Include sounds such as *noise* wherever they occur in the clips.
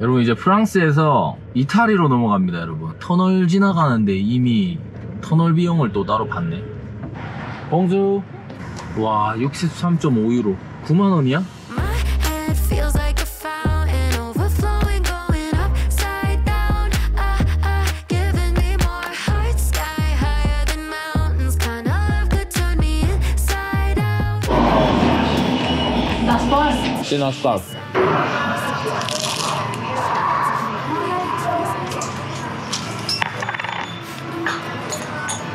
여러분 이제 프랑스에서 이탈리로 넘어갑니다 여러분. 터널 지나가는데 이미 터널 비용을 또 따로 받네. 봉주 와 63.5유로. 9만원이야? My head feels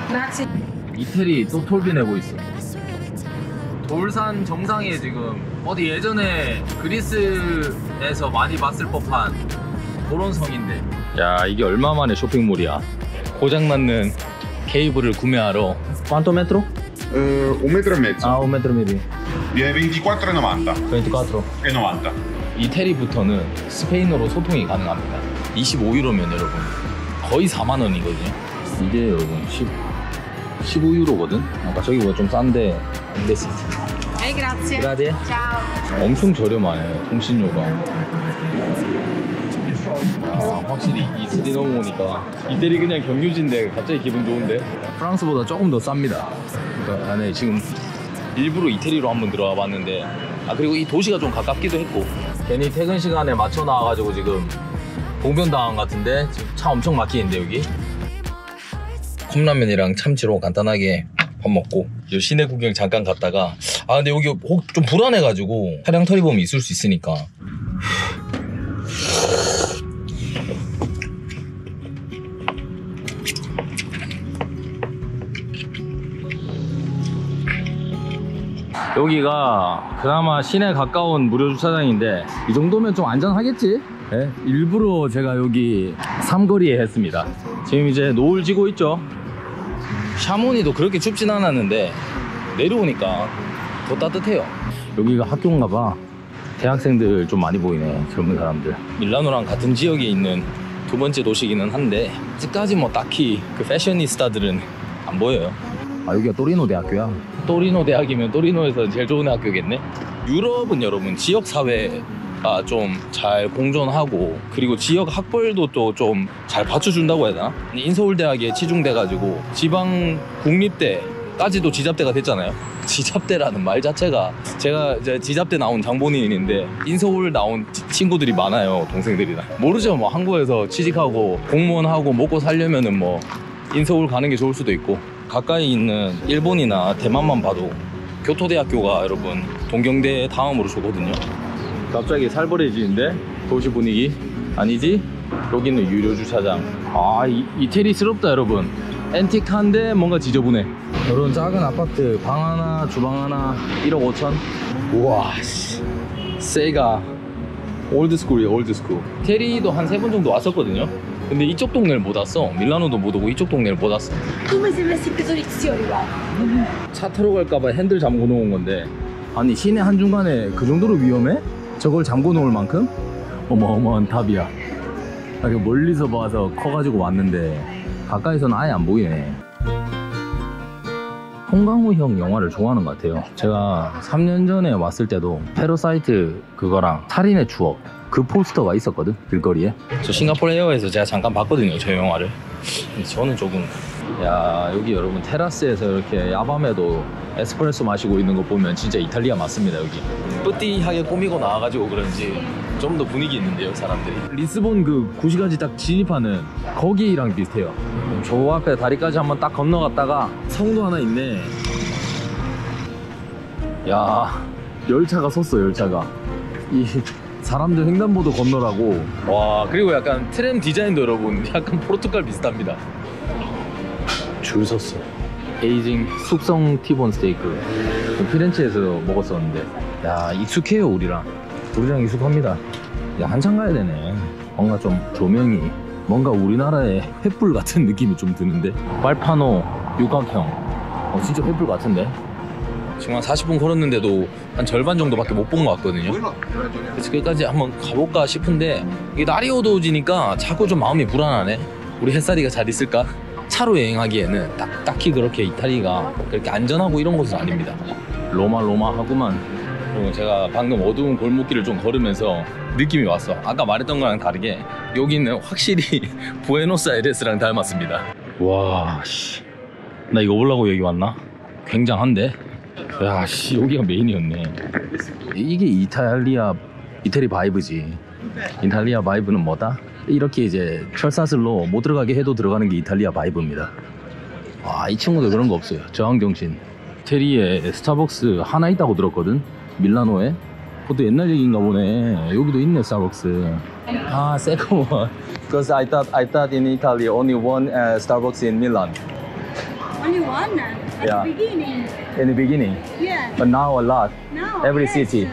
시나스탑 이태리 또 톨비 내고 있어 돌산 정상에 지금 어디 예전에 그리스에서 많이 봤을 법한 그런 성인데 야 이게 얼마 만에 쇼핑몰이야 고장났는 케이블을 구매하러 quanto metro? Un metro e mezzo. 아 5m 미리 Viene 24,90. 24 E 90. 이태리부터는 스페인어로 소통이 가능합니다 25유로면 여러분 거의 4만 원이거든요 이게 여러분 10, 15유로거든? 아까 저기보다 좀 싼데. 안데스 Eh, grazie. 그라디에 Ciao. 엄청 저렴하네 통신료가. 아, 확실히 이슬이 넘어오니까. 이태리 그냥 경유지인데 갑자기 기분 좋은데? 프랑스보다 조금 더 쌉니다. 그러니까 안에 지금 일부러 이태리로 한번 들어와 봤는데. 아 그리고 이 도시가 좀 가깝기도 했고. 괜히 퇴근 시간에 맞춰 나와가지고 지금 봉변당한 것 같은데? 지금 차 엄청 막히는데 여기 컵라면이랑 참치로 간단하게 밥 먹고 이 시내 구경 잠깐 갔다가 아 근데 여기 혹 좀 불안해가지고 차량 털이범이 있을 수 있으니까 여기가 그나마 시내 가까운 무료 주차장인데 이 정도면 좀 안전하겠지? 예? 일부러 제가 여기 삼거리에 했습니다 지금 이제 노을 지고 있죠 샤모니도 그렇게 춥진 않았는데 내려오니까 더 따뜻해요. 여기가 학교인가 봐. 대학생들 좀 많이 보이네 젊은 사람들. 밀라노랑 같은 지역에 있는 두 번째 도시기는 한데 아직까지 뭐 딱히 그 패셔니스타들은 안 보여요. 아 여기가 또리노 대학교야? 또리노 대학이면 또리노에서 제일 좋은 학교겠네. 유럽은 여러분 지역 사회 가좀잘 공존하고 그리고 지역 학벌도 또 좀 잘 받쳐준다고 해야 되나? 인서울대학에 치중돼가지고 지방 국립대 까지도 지잡대가 됐잖아요. *laughs* 지잡대라는 말 자체가 제가 이제 지잡대 나온 장본인인데 인서울 나온 치- 친구들이 많아요 동생들이나 모르죠 뭐 한국에서 취직하고 공무원하고 먹고 살려면은 뭐 인서울 가는 게 좋을 수도 있고. 가까이 있는 일본이나 대만만 봐도 교토대학교가 여러분 동경대 다음으로 좋거든요 갑자기 살벌해지는데? 도시 분위기? 아니지? 여기는 유료 주차장. 아 이, 이태리스럽다 여러분. antique한데 뭔가 지저분해. 이런 작은 아파트 방 하나 주방 하나 1억 5천? 우와 씨. 세가. old school이에요 old school 이태리도 한 세 번 정도 왔었거든요. 근데 이쪽 동네를 못 왔어. 밀라노도 못 오고 이쪽 동네를 못 왔어. 차 타러 갈까봐 핸들 잠궈 놓은 건데. 아니 시내 한중간에 그 정도로 위험해? 저걸 잠궈 놓을 만큼? 어마어마한 탑이야. 아, 이거 멀리서 봐서 커가지고 왔는데 가까이서는 아예 안 보이네. 송강호 형 영화를 좋아하는 것 같아요. 제가 3년 전에 왔을 때도 Parasite 그거랑 살인의 추억 그 포스터가 있었거든 길거리에. 저 싱가포르 에어에서 제가 잠깐 봤거든요 저 영화를. 근데 저는 조금 야 여기 여러분 테라스에서 이렇게 야밤에도 에스프레소 마시고 있는 거 보면 진짜 이탈리아 맞습니다 여기. 뿌띠하게 꾸미고 나와가지고 그런지 좀 더 분위기 있는데요 사람들이. 리스본 그 구시가지 딱 진입하는 거기랑 비슷해요. 저 앞에 다리까지 한번 딱 건너갔다가 성도 하나 있네. 야 열차가 섰어 열차가. 이 사람들 횡단보도 건너라고. 와 그리고 약간 트램 디자인도 여러분 약간 포르투갈 비슷합니다. 줄 섰어. 에이징 숙성 티본 스테이크. 그 피렌체에서 먹었었는데. 야 익숙해요 우리랑. 우리랑 익숙합니다. 야 한참 가야 되네. 뭔가 좀 조명이 뭔가 우리나라의 횃불 같은 느낌이 좀 드는데. 빨파노 육각형. 어 진짜 횃불 같은데 지금 한 40분 걸었는데도 한 절반 정도밖에 못 본 것 같거든요 그래서 끝까지 한번 가볼까 싶은데 이게 날이 어두워지니까 자꾸 좀 마음이 불안하네 우리 햇살이가 잘 있을까? 차로 여행하기에는 딱, 딱히 그렇게 이탈리가 그렇게 안전하고 이런 곳은 아닙니다 로마 로마 하구만 그리고 제가 방금 어두운 골목길을 좀 걸으면서 느낌이 왔어. 아까 말했던 거랑 다르게 여기는 확실히 *laughs* 부에노스아이레스랑 닮았습니다. 와, 씨. 나 이거 보려고 여기 왔나? 굉장한데? 야, 씨, 여기가 메인이었네. 이게 이탈리아, 이태리 vibe지. 이탈리아 vibe는 뭐다? 이렇게 이제 철사슬로 못 들어가게 해도 들어가는 게 이탈리아 vibe입니다. 와, 이 친구들 그런 거 없어요. 저항정신. 이태리에 스타벅스 하나 있다고 들었거든? 밀라노에? 그것도 옛날 얘기인가 보네. 여기도 있네, 스타벅스. 아, second one. Because I thought, I thought in Italy only one uh, Starbucks in Milan Only one at Yeah. the beginning. in the beginning. Yeah. But now a lot. Now. Every yes. city.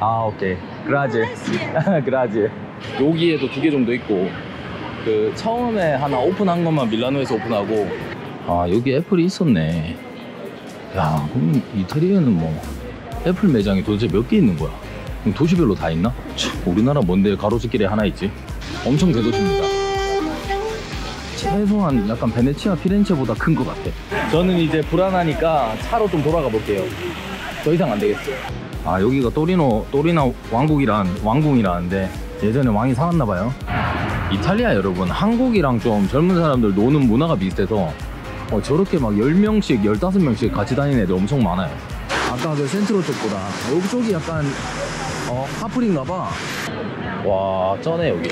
아, 오케이. 그라지. 그라지. 여기에도 두 개 정도 있고, 그 처음에 하나 오픈한 것만 밀라노에서 오픈하고, 아, 여기 애플이 있었네. 야, 그럼 이태리에는 뭐, 애플 매장이 도대체 몇 개 있는 거야? 그럼 도시별로 다 있나? 참, 우리나라 뭔데 가로수길에 하나 있지? 엄청 대도시입니다. 최소한 약간 베네치아, 피렌체보다 큰 것 같아. 저는 이제 불안하니까 차로 좀 돌아가 볼게요. 더 이상 안 되겠어요. 아 여기가 또리노 또리나 왕국이란 왕궁이라는데 예전에 왕이 살았나 봐요. 이탈리아 여러분 한국이랑 좀 젊은 사람들 노는 문화가 비슷해서 어, 저렇게 막 10명씩 15명씩 같이 다니는 애들 엄청 많아요. 아까 그 센트로 쪽보다 여기 쪽이 약간 어 카풀인가 봐. 와 쩌네 여기.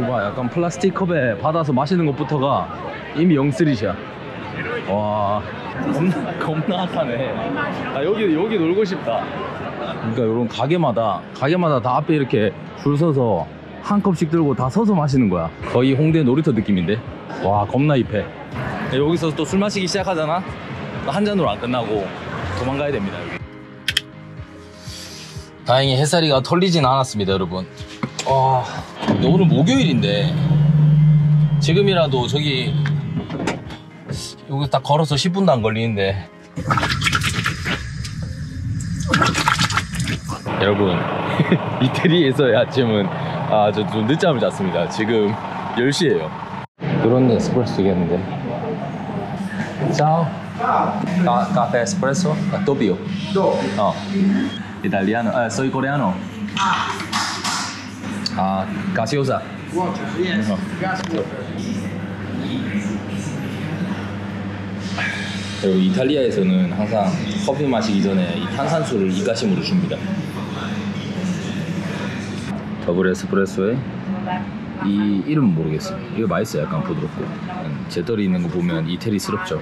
봐 약간 플라스틱 컵에 받아서 마시는 것부터가 이미 영쓰리샷. 와 겁나 겁나 핫하네. 아 여기 여기 놀고 싶다. 그러니까 이런 가게마다 가게마다 다 앞에 이렇게 줄 서서 한 컵씩 들고 다 서서 마시는 거야. 거의 홍대 놀이터 느낌인데. 와 겁나 힙해. 여기서 또 술 마시기 시작하잖아. 한 잔으로 안 끝나고 도망가야 됩니다 여기. 다행히 햇살이가 털리진 않았습니다 여러분. 와 근데 오늘 목요일인데 지금이라도 저기 여기 딱 걸어서 10분도 안 걸리는데. 여러분 *laughs* 이태리에서의 아침은 아저 좀 늦잠을 잤습니다. 지금 10시에요. 그런 에스프레소겠는데? Ciao Ca- caffè espresso? doppio oh italiano eh, soy coreano ah gaseosa 어. 그리고 이탈리아에서는 항상 커피 마시기 전에 이 탄산수를 이가심으로 줍니다. 더블 에스프레소에 이 이름 모르겠어요. 이거 맛있어요. 약간 부드럽고. 음, 제떨이 있는 거 보면 이태리스럽죠.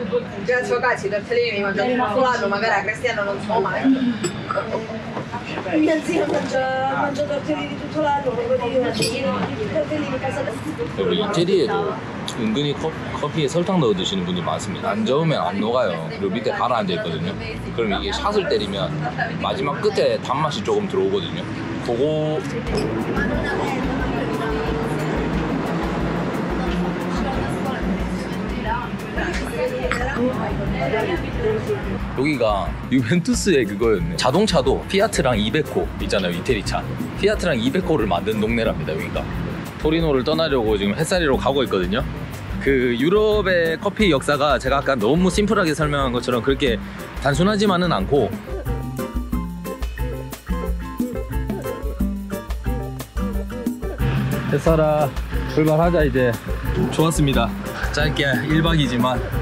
Mia zia mangia, mangia tortellini tutto l'anno, di tortellini casa da 그리고 이태리에도 은근히 커, 커피에 설탕 넣어 드시는 분이 많습니다. 안 저으면 안 녹아요. 그리고 밑에 가라앉아 있거든요. 그럼 이게 샷을 때리면 마지막 끝에 단맛이 조금 들어오거든요. 그거 여기가 유벤투스의 그거였네. 자동차도 피아트랑 이베코 있잖아요. 이태리 차. 피아트랑 이베코를 만든 동네랍니다. 여기가. 토리노를 떠나려고 지금 햇살이로 가고 있거든요. 그 유럽의 커피 역사가 제가 아까 너무 심플하게 설명한 것처럼 그렇게 단순하지만은 않고 햇살아 출발하자 이제 좋았습니다 짧게 1박이지만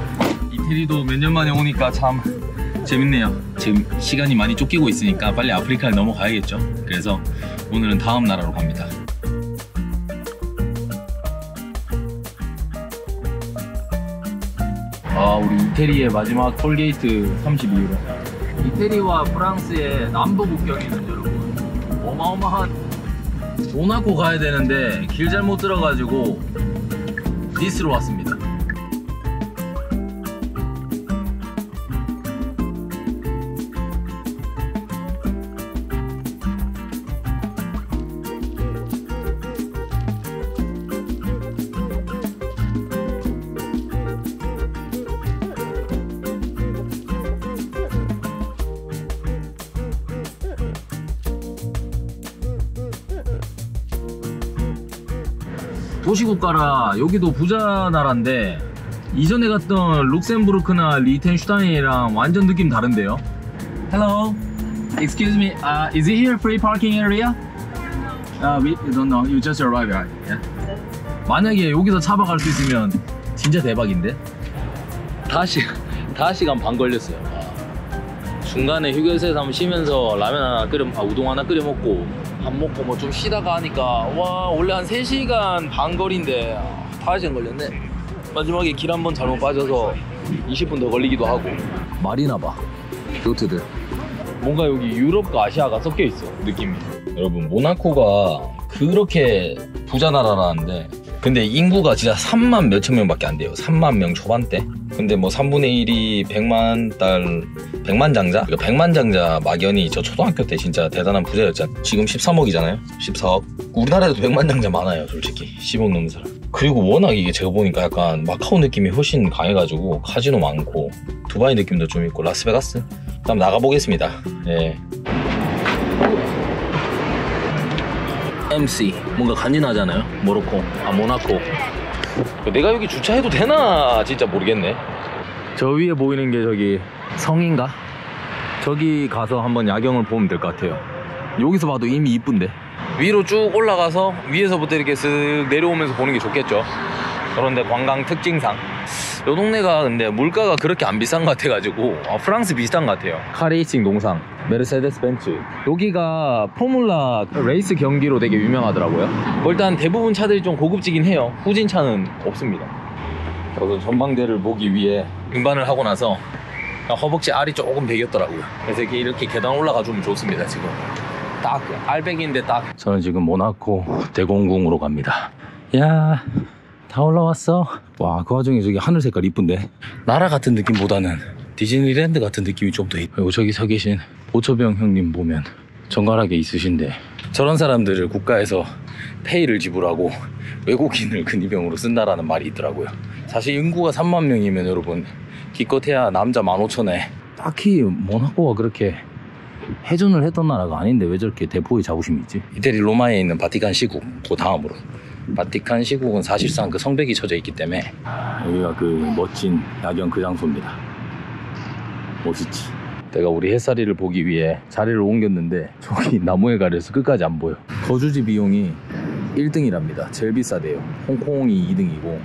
이태리도 몇 년 만에 오니까 참 재밌네요. 지금 시간이 많이 쫓기고 있으니까 빨리 아프리카에 넘어가야겠죠. 그래서 오늘은 다음 나라로 갑니다. 아 우리 이태리의 마지막 톨게이트 32유로. 이태리와 프랑스의 남부 국경에는 여러분. 어마어마한 모나코 가야 되는데 길 잘못 들어가지고 니스로 왔습니다 도시국가라 여기도 부자 나라인데 이전에 갔던 룩셈부르크나 리텐슈타인이랑 완전 느낌 다른데요? Hello. Excuse me, uh, is it here free parking area? Uh, we don't know. You just arrived, right? Yeah. 만약에 여기서 차박할 수 있으면 진짜 대박인데? 5시, 5시간 *laughs* 반 걸렸어요. 중간에 휴게소에서 한번 쉬면서 라면 하나 끓여, 아, 우동 하나 끓여 먹고 밥 먹고 뭐 좀 쉬다가 하니까 와 원래 한 3시간 반 거리인데 아, 5시간 걸렸네. 마지막에 길 한 번 잘못 빠져서 20분 더 걸리기도 하고. 마리나봐. 요트들. 뭔가 여기 유럽과 아시아가 섞여 있어 느낌이. 여러분 모나코가 그렇게 부자 나라라는데 근데 인구가 진짜 3만 몇천 명밖에 안 돼요. 3만 명 초반대? 근데 뭐 3분의 1이 100만 달 100만 장자? 그러니까 100만 장자 막연히 저 초등학교 때 진짜 대단한 부자였잖아 지금 13억이잖아요. 14억? 우리나라에도 100만 장자 많아요 솔직히. 10억 넘는 사람. 그리고 워낙 이게 제가 보니까 약간 마카오 느낌이 훨씬 강해가지고 카지노 많고 두바이 느낌도 좀 있고 라스베가스? 그럼 나가보겠습니다. 예. MC 뭔가 간지나잖아요. 모로코. 아 모나코. 내가 여기 주차해도 되나? 진짜 모르겠네. 저 위에 보이는 게 저기 성인가? 저기 가서 한번 야경을 보면 될 것 같아요. 여기서 봐도 이미 이쁜데. 위로 쭉 올라가서 위에서부터 이렇게 쓱 내려오면서 보는 게 좋겠죠. 그런데 관광 특징상 요 동네가 근데 물가가 그렇게 안 비싼 것 같아가지고 아, 프랑스 비슷한 것 같아요. 카레이싱 농상 메르세데스 벤츠. 여기가 포뮬라 레이스 경기로 되게 유명하더라고요. 뭐 일단 대부분 차들이 좀 고급지긴 해요. 후진 차는 없습니다. 저도 전방대를 보기 위해 등반을 하고 나서 허벅지 알이 조금 베겼더라고요. 그래서 이렇게, 이렇게 계단 올라가 주면 좋습니다 지금. 딱 알백인데 딱. 저는 지금 모나코 대공궁으로 갑니다. 야 다 올라왔어. 와 그 와중에 저기 하늘 색깔 이쁜데? 나라 같은 느낌보다는 디즈니랜드 같은 느낌이 좀더있 그리고 저기 서 계신 오초병 형님 보면 정갈하게 있으신데 저런 사람들을 국가에서 페이를 지불하고 외국인을 근위병으로 쓴다라는 말이 있더라고요. 사실 인구가 3만 명이면 여러분 기껏해야 남자 15,000에 딱히 모나코가 그렇게 해전을 했던 나라가 아닌데 왜 저렇게 대포의 자부심이 있지? 이태리 로마에 있는 바티칸 시국 그 다음으로 바티칸 시국은 사실상 그 성벽이 쳐져 있기 때문에 여기가 그 멋진 야경 그 장소입니다. 멋있지 내가 우리 햇살이를 보기 위해 자리를 옮겼는데 저기 나무에 가려서 끝까지 안 보여. 거주지 비용이 1등이랍니다. 제일 비싸대요. 홍콩이 2등이고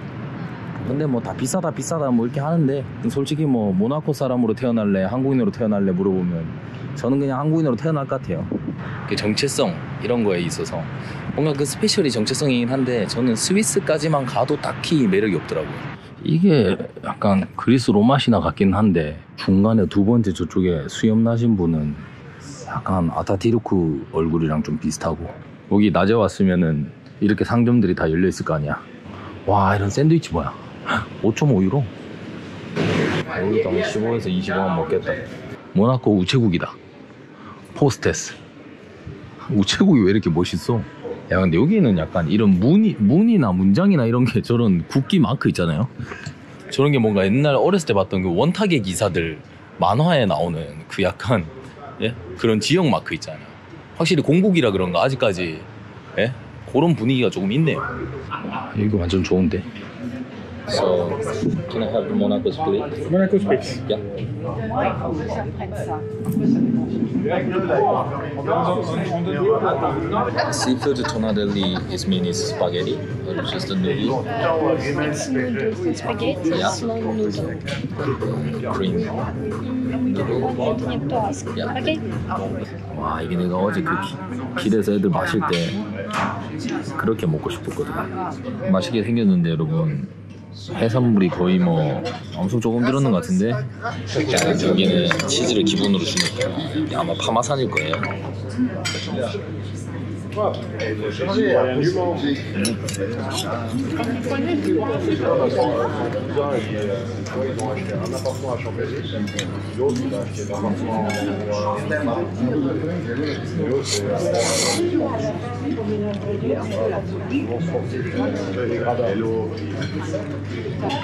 근데 뭐 다 비싸다 비싸다 뭐 이렇게 하는데 솔직히 뭐 모나코 사람으로 태어날래 한국인으로 태어날래 물어보면 저는 그냥 한국인으로 태어날 것 같아요. 그 정체성 이런 거에 있어서. 뭔가 그 스페셜이 정체성이긴 한데 저는 스위스까지만 가도 딱히 매력이 없더라고요. 이게 약간 그리스 로마 신화 같긴 한데 중간에 두 번째 저쪽에 수염 나신 분은 약간 아타티르크 얼굴이랑 좀 비슷하고 여기 낮에 왔으면은 이렇게 상점들이 다 열려 있을 거 아니야. 와 이런 샌드위치 뭐야 5.5유로? 여기도 한 15에서 20원 먹겠다. 모나코 우체국이다. 포스테스. 우체국이 왜 이렇게 멋있어? 야 근데 여기는 약간 이런 문이, 문이나 문장이나 이런 게 저런 국기 마크 있잖아요. 저런 게 뭔가 옛날 어렸을 때 봤던 그 원타계 기사들 만화에 나오는 그 약간 예? 그런 지역 마크 있잖아요. 확실히 공국이라 그런가 아직까지. 예? 그런 분위기가 조금 있네요. 와, 여기 완전 좋은데 So, can I have the Monaco split? Monaco Spritz. Yeah. Seafood tornadelli is mean is spaghetti or just a noodle? It's noodles spaghetti, Yeah. slow noodle. Cream. Yeah. Okay? 와 이게 내가 어제 그 기- 길에서 애들 마실 때 그렇게 먹고 싶었거든. 맛있게 생겼는데 여러분 해산물이 거의 뭐 엄청 조금 들었는 것 같은데 여기는 치즈를 기본으로 주니까 아마 파마산일 거예요.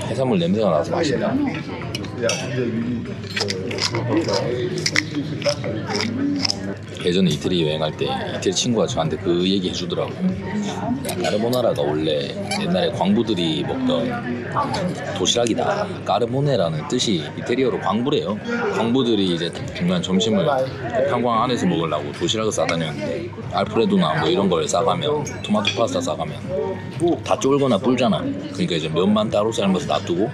해산물 냄새가 나서 맛있다. 예전에 이태리 여행할 때 이태리 친구가 저한테 그 얘기 해주더라고. 까르보나라가 원래 옛날에 광부들이 먹던 도시락이다. 까르보네라는 뜻이 이태리어로 광부래요. 광부들이 이제 중간 점심을 평광 안에서 먹으려고 도시락을 싸다녔는데 알프레도나 뭐 이런 걸 싸가면 토마토 파스타 싸가면 다 쫄거나 불잖아. 그러니까 이제 면만 따로 삶아서 놔두고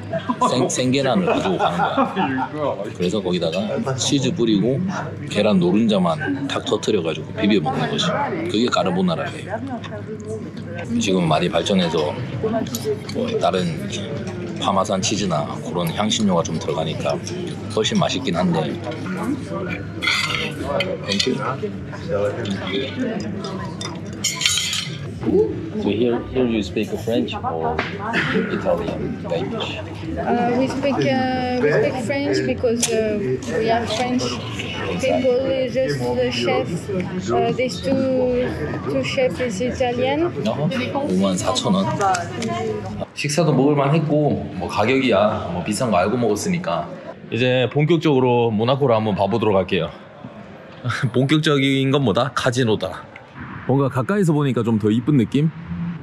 생, 생계란을 가지고 가는 거야. 그래서 거기다 가 치즈 뿌리고 계란 노른자만 탁 터트려가지고 비벼 먹는 것이 그게 까르보나라예요. 지금 많이 발전해서 뭐 다른 파마산 치즈나 그런 향신료가 좀 들어가니까 훨씬 맛있긴 한데. Thank you So here, here you speak French or Italian language? Uh, we speak uh, we speak French because uh, we are French people. Just the chef, uh, these two two chefs is Italian. 5만 4천 원. 식사도 먹을만 했고 뭐 가격이야 뭐 비싼 거 알고 먹었으니까 이제 본격적으로 모나코를 한번 봐보도록 할게요. 본격적인 건 뭐다? 카지노다. 뭔가 가까이서 보니까 좀 더 이쁜 느낌?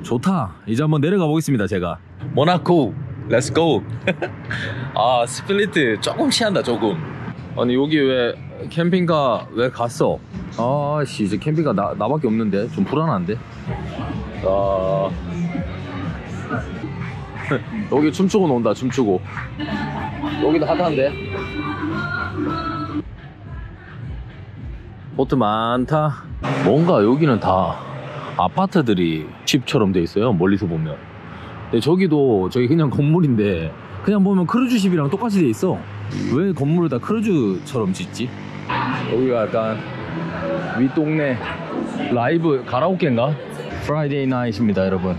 좋다. 이제 한번 내려가 보겠습니다, 제가. 모나코, let's go. *laughs* 아, Spritz 조금 취한다, 조금. 아니, 여기 왜 캠핑카 왜 갔어? 아, 씨, 이제 캠핑카 나, 나밖에 없는데? 좀 불안한데? 아. *laughs* 여기 춤추고 논다, 춤추고. 여기도 핫한데? 보트 많다. 뭔가 여기는 다 아파트들이 집처럼 돼 있어요. 멀리서 보면. 근데 저기도 저기 그냥 건물인데 그냥 보면 cruise ship이랑 똑같이 돼 있어. 왜 건물을 다 크루즈처럼 짓지? 여기가 약간 윗동네 라이브 가라오케인가? Friday night입니다, 여러분.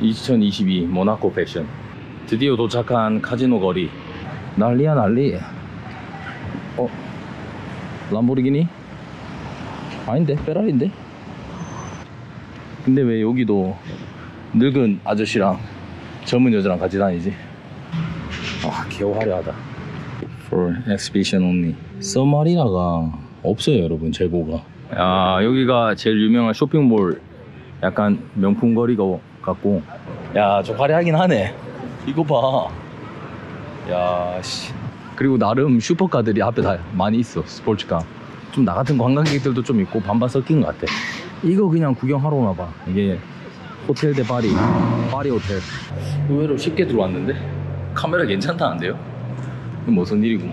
2022 모나코 패션. 드디어 도착한 카지노 거리. 난리야 난리. 어? 람보르기니? 아닌데 페라리인데? 근데 왜 여기도 늙은 아저씨랑 젊은 여자랑 같이 다니지? 아 개화려하다. For exhibition only. 서마리나가 없어요 여러분 재고가. 야 여기가 제일 유명한 쇼핑몰. 약간 명품 거리가 같고. 야 좀 화려하긴 하네. 이거 봐야씨. 그리고 나름 슈퍼카들이 앞에 다 많이 있어 스포츠카 좀 나 같은 관광객들도 좀 있고 반반 섞인 것 같아 이거 그냥 구경하러 오나 봐 이게 호텔 대 파리 파리 호텔 의외로 쉽게 들어왔는데 카메라 괜찮다는데요 무슨 일이고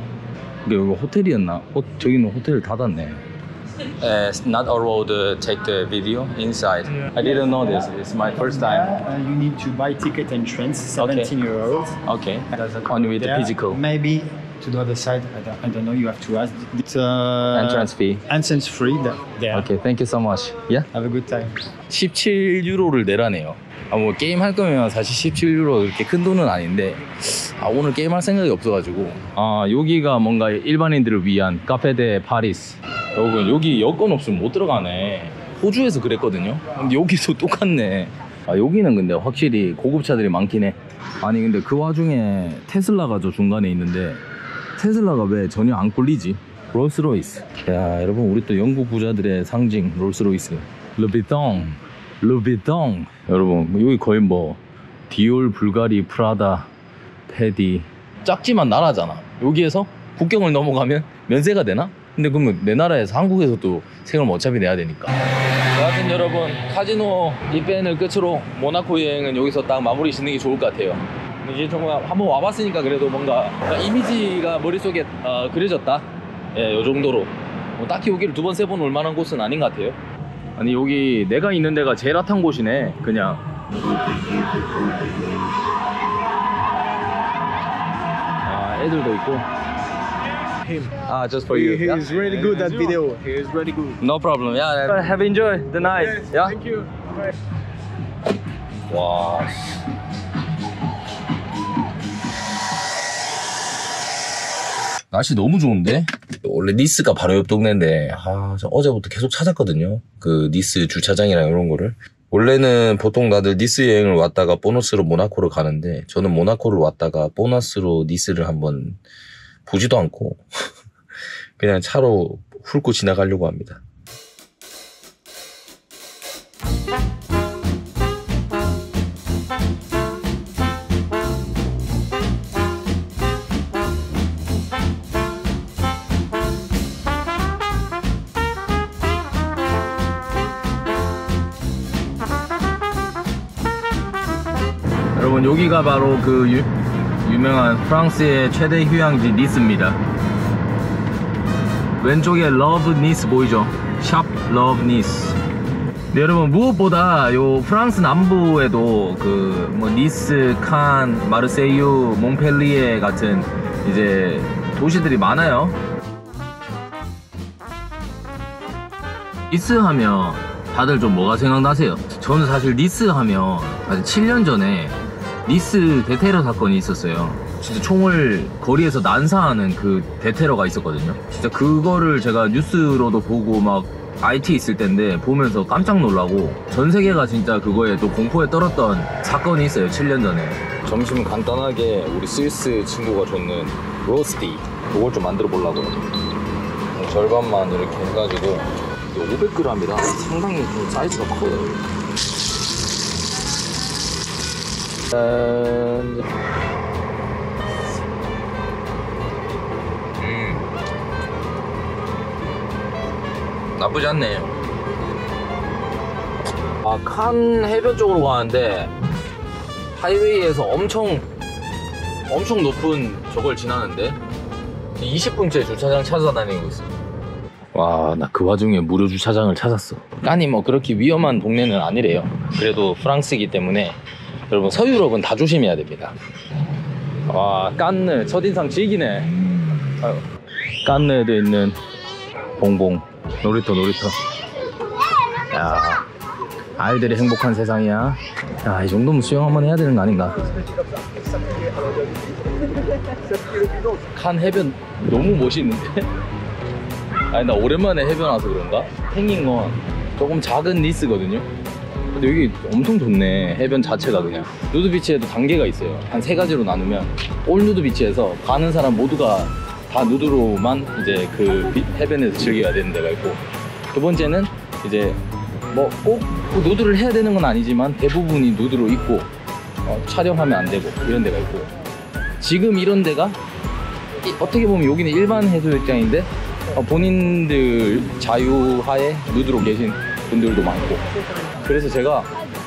근데 여기 호텔이었나? 호, 저기는 호텔 닫았네 It's not allowed to take the video inside. I didn't know this. It's my first time. Uh, you need to buy ticket entrance, 17 euros. Okay. There's a Only with the physical. Maybe to the other side. I don't, I don't know. You have to ask. It's uh, Entrance fee. Entrance free. th- There. Okay. Thank you so much. Yeah. Have a good time. 17유로를 내라네요. 아, 뭐 게임 할 거면 사실 17유로 그렇게 큰 돈은 아닌데 아, 오늘 게임 할 생각이 없어가지고 아 여기가 뭔가 일반인들을 위한 카페 데 파리스 여러분 여기 여권 없으면 못 들어가네 호주에서 그랬거든요 근데 여기도 *laughs* 똑같네 아 여기는 근데 확실히 고급차들이 많긴 해 아니 근데 그 와중에 테슬라가 저 중간에 있는데 테슬라가 왜 전혀 안 꿀리지? 롤스로이스. 야, 여러분 우리 또 영국 부자들의 상징 롤스로이스. 루이비통. 루이비통. 여러분 여기 거의 뭐 디올, 불가리, 프라다, 펜디. 작지만 나라잖아. 여기에서 국경을 넘어가면 면세가 되나? 근데 그러면 내 나라에서 한국에서 또 세금을 어차피 내야 되니까. 여하튼 여러분 카지노 이벤을 끝으로 모나코 여행은 여기서 딱 마무리 짓는 게 좋을 것 같아요. 이제 정말 한번 와봤으니까 그래도 뭔가 이미지가 머릿속에 어, 그려졌다. 예, 요 정도로. 뭐 딱히 여기를 두 번, 세 번 올 만한 곳은 아닌 것 같아요. 아니, 여기 내가 있는 데가 제일 핫한 곳이네. 그냥. 아, 애들도 있고. 아, just for you. He is really good at video. He is really good. No problem. Yeah, have enjoyed the night. Yeah. Thank you. 와. 씨. 날씨 너무 좋은데? 원래 니스가 바로 옆 동네인데 아, 저 어제부터 계속 찾았거든요. 그 니스 주차장이랑 이런 거를. 원래는 보통 다들 니스 여행을 왔다가 보너스로 모나코를 가는데 저는 모나코를 왔다가 보너스로 니스를 한번 보지도 않고 *laughs* 그냥 차로 훑고 지나가려고 합니다. 여기가 바로 그 유, 유명한 프랑스의 최대 휴양지 니스입니다. 왼쪽에 love 니스 보이죠? 샵 love 니스. 네, 여러분 무엇보다 요 프랑스 남부에도 그 뭐 니스, 칸, 마르세유, 몽펠리에 같은 이제 도시들이 많아요. 니스 하면 다들 좀 뭐가 생각나세요? 저는 사실 니스 하면 한 7년 전에 니스 대테러 사건이 있었어요. 진짜 총을 거리에서 난사하는 그 대테러가 있었거든요. 진짜 그거를 제가 뉴스로도 보고 막 IT 있을 때인데 보면서 깜짝 놀라고 전 세계가 진짜 그거에 또 공포에 떨었던 사건이 있어요. 7년 전에. 점심 간단하게 우리 스위스 친구가 줬는 로스티 그걸 좀 만들어 보려고 절반만 이렇게 해가지고 500g이라 상당히 좀 사이즈가 커요. 짠. 음. 나쁘지 않네요. 아, 칸 해변 쪽으로 가는데 하이웨이에서 엄청 엄청 높은 저걸 지나는데 20분째 주차장 찾아다니고 있어. 와, 나 그 와중에 무료 주차장을 찾았어. 깐이 뭐 그렇게 위험한 동네는 아니래요. 그래도 프랑스이기 때문에 여러분 서유럽은 다 조심해야 됩니다. 와, 깐느 첫인상 즐기네. 아유, 깐느에도 있는 봉봉 놀이터 놀이터. 야, 아이들이 행복한 세상이야. 야, 이 정도면 수영 한번 해야 되는 거 아닌가? 칸 해변 너무 멋있는데? *laughs* 아니 나 오랜만에 해변 와서 그런가? 생긴 건 조금 작은 니스거든요 근데 여기 엄청 좋네 해변 자체가 그냥. 누드비치에도 단계가 있어요. 한 세 가지로 나누면 올 누드비치에서 가는 사람 모두가 다 누드로만 이제 그 비- 해변에서 즐겨야 되는 데가 있고. 두 번째는 이제 뭐 꼭 누드를 해야 되는 건 아니지만 대부분이 누드로 있고 어, 촬영하면 안 되고 이런 데가 있고. 지금 이런 데가 이- 어떻게 보면 여기는 일반 해수욕장인데 어, 본인들 자유하에 누드로 계신 분들도 많고 그래서 제가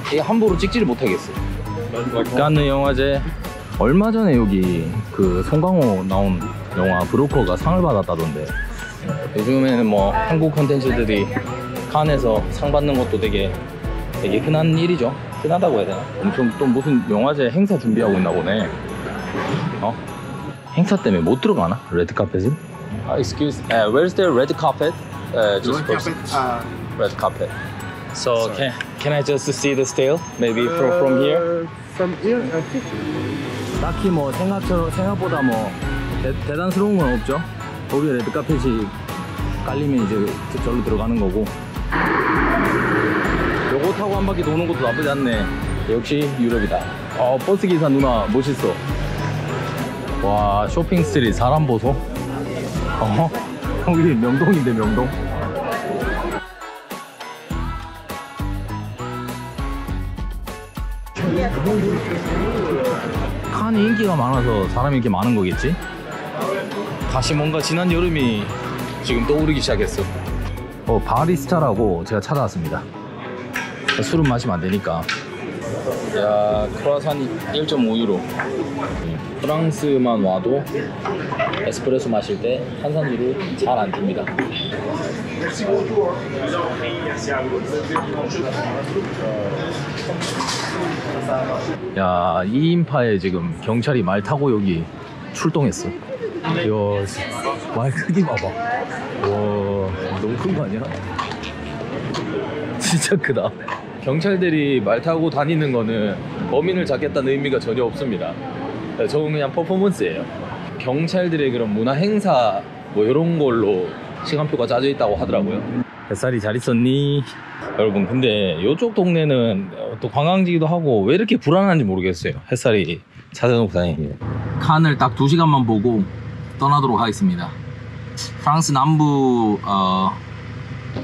이게 함부로 찍지를 못하겠어요 깐느 영화제 얼마 전에 여기 그 송강호 나온 영화 브로커가 상을 받았다던데 요즘에는 뭐 한국 콘텐츠들이 칸에서 상 받는 것도 되게 되게 흔한 일이죠 흔하다고 해야 되나? 엄청 또 무슨 영화제 행사 준비하고 있나 보네 어? 행사 때문에 못 들어가나? 레드카펫을? Uh, excuse, uh, where's the red carpet? Uh, just for red carpet. So can can I just see the style? Maybe from from here? From here, I think. 딱히 뭐 생각처럼 생각보다 뭐 대, 대단스러운 건 없죠. 거기에 레드 카펫이 깔리면 이제 절로 들어가는 거고. 요거 타고 한 바퀴 도는 것도 나쁘지 않네. 역시 유럽이다. 어 버스 기사 누나 멋있어. 와 쇼핑 street 사람 보소. 어 여기 명동인데 명동. 칸이 인기가 많아서 사람이 이렇게 많은 거겠지? 다시 뭔가 지난 여름이 지금 떠오르기 시작했어. 어, 바리스타라고 제가 찾아왔습니다. 술은 마시면 안 되니까. 야, 크루아상이 1.5유로. 프랑스만 와도 에스프레소 마실 때 탄산수를 잘 안 줍니다. 야, 이 인파에 지금 경찰이 말 타고 여기 출동했어. 이야, 말 크기 봐봐. 와, 너무 큰 거 아니야? *laughs* 진짜 크다. 경찰들이 말 타고 다니는 거는 범인을 잡겠다는 의미가 전혀 없습니다. 저건 그냥 퍼포먼스예요. 경찰들의 그런 문화 행사 뭐 이런 걸로 시간표가 짜져 있다고 하더라고요. 햇살이 잘 있었니? 여러분 근데 이쪽 동네는 또 관광지기도 하고 왜 이렇게 불안한지 모르겠어요. 햇살이 찾아놓고 다니기 칸을 딱 2시간만 보고 떠나도록 하겠습니다. 프랑스 남부 어,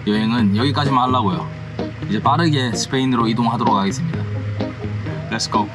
여행은 여기까지만 하려고요. 이제 빠르게 스페인으로 이동하도록 하겠습니다. Let's go